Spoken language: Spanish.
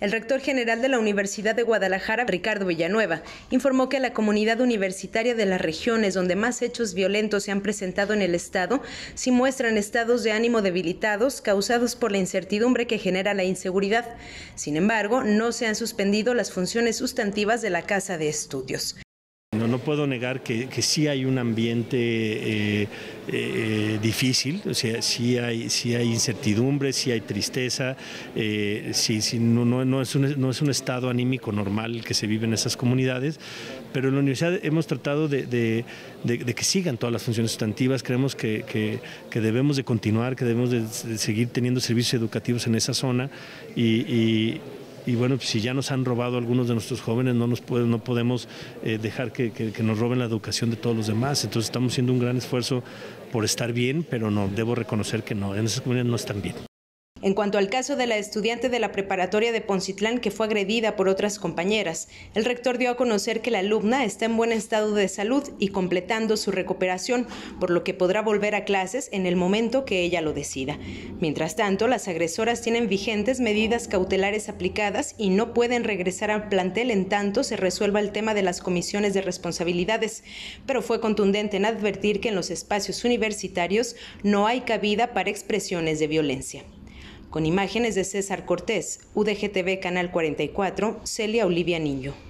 El rector general de la Universidad de Guadalajara, Ricardo Villanueva, informó que la comunidad universitaria de las regiones donde más hechos violentos se han presentado en el Estado sí muestran estados de ánimo debilitados causados por la incertidumbre que genera la inseguridad. Sin embargo, no se han suspendido las funciones sustantivas de la Casa de Estudios. No, no puedo negar que, sí hay un ambiente eh, difícil, o sea, sí hay, sí hay incertidumbre, sí hay tristeza, eh, sí, no, no, es un, no es un estado anímico normal que se vive en esas comunidades, pero en la universidad hemos tratado de, de, de, que sigan todas las funciones sustantivas, creemos que, que, que debemos de continuar, que debemos de, seguir teniendo servicios educativos en esa zona y y bueno, pues si ya nos han robado algunos de nuestros jóvenes, no, nos no podemos eh, dejar que, que, que, nos roben la educación de todos los demás. Entonces estamos haciendo un gran esfuerzo por estar bien, pero no, debo reconocer que no, en esas comunidades no están bien. En cuanto al caso de la estudiante de la preparatoria de Poncitlán que fue agredida por otras compañeras, el rector dio a conocer que la alumna está en buen estado de salud y completando su recuperación, por lo que podrá volver a clases en el momento que ella lo decida. Mientras tanto, las agresoras tienen vigentes medidas cautelares aplicadas y no pueden regresar al plantel en tanto se resuelva el tema de las comisiones de responsabilidades, pero fue contundente en advertir que en los espacios universitarios no hay cabida para expresiones de violencia. Con imágenes de César Cortés, UDGTV Canal 44, Celia Olivia Niño.